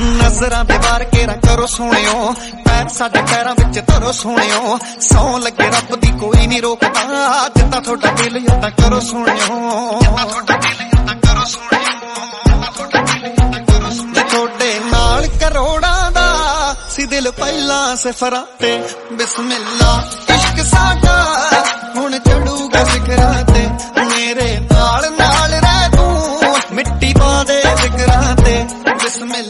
नजरां दीवार केरा करो सोनियो पैर साडे पैरां विच धरो सोनियो सौ लगे रब दी कोई नहीं रोकदा जिन्ना थोड़ा दिल यत्ता करो सोनियो दिल पहला सफरा ते बिस्मिल्ला इश्क साडा हुन चढ़ूगा सिखरा मेरे नाल नाल रह तू मिट्टी पा दे सिखरा बिस्मिल्ला